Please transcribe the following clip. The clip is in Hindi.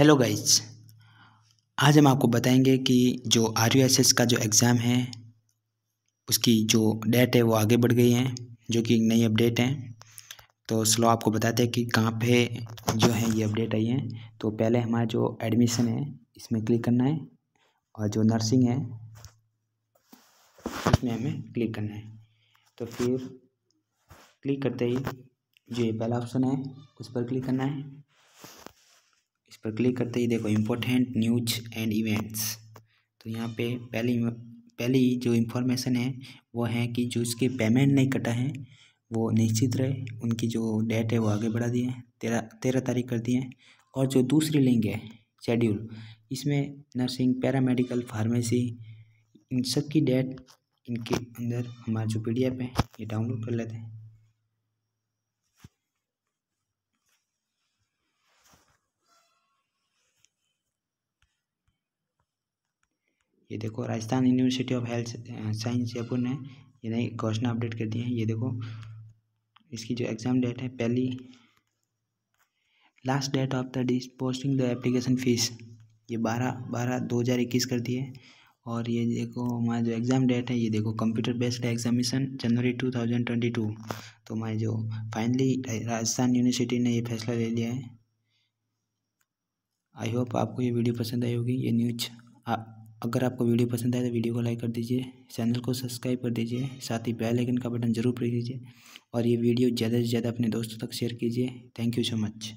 हेलो गाइस आज हम आपको बताएँगे कि जो आर यू एस एस का जो एग्ज़ाम है, उसकी जो डेट है वो आगे बढ़ गई है, जो कि नई अपडेट है। तो स्लो आपको बताते हैं कि कहाँ पे जो है ये अपडेट आई है। तो पहले हमारा जो एडमिशन है, इसमें क्लिक करना है और जो नर्सिंग है इसमें हमें क्लिक करना है। तो फिर क्लिक करते ही जो ये पहला ऑप्शन है, उस पर क्लिक करना है। पर क्लिक करते ही देखो इम्पोर्टेंट न्यूज़ एंड इवेंट्स तो यहाँ पे पहली पहली जो इन्फॉर्मेशन है, वो है कि जो इसके पेमेंट नहीं कटा है, वो निश्चित रहे। उनकी जो डेट है, वो आगे बढ़ा दिए तेरह तेरह तारीख कर दिए और जो दूसरी लिंक है शेड्यूल इसमें नर्सिंग पैरामेडिकल फार्मेसी इन सब की डेट इनके अंदर हमारा जो पीडीएफ है, ये डाउनलोड कर लेते हैं। ये देखो, Rajasthan university of health science Jaipur ने ये नई घोषणा अपडेट कर दी है। ये देखो, इसकी जो एग्ज़ाम डेट है, पहली last date of the dis posting the application fees ये बारह बारह दो हज़ार इक्कीस कर दी है। और ये देखो, हमारा जो एग्ज़ाम डेट है, ये देखो computer based examination January two thousand twenty two तो मैं जो फाइनली राजस्थान यूनिवर्सिटी ने ये फैसला ले लिया है। आई होप आपको ये वीडियो पसंद आई होगी। ये न्यूज़ अगर आपको वीडियो पसंद आए तो वीडियो को लाइक कर दीजिए, चैनल को सब्सक्राइब कर दीजिए, साथ ही बेल आइकन का बटन ज़रूर प्रेस कीजिए और ये वीडियो ज़्यादा से ज़्यादा अपने दोस्तों तक शेयर कीजिए। Thank you so much.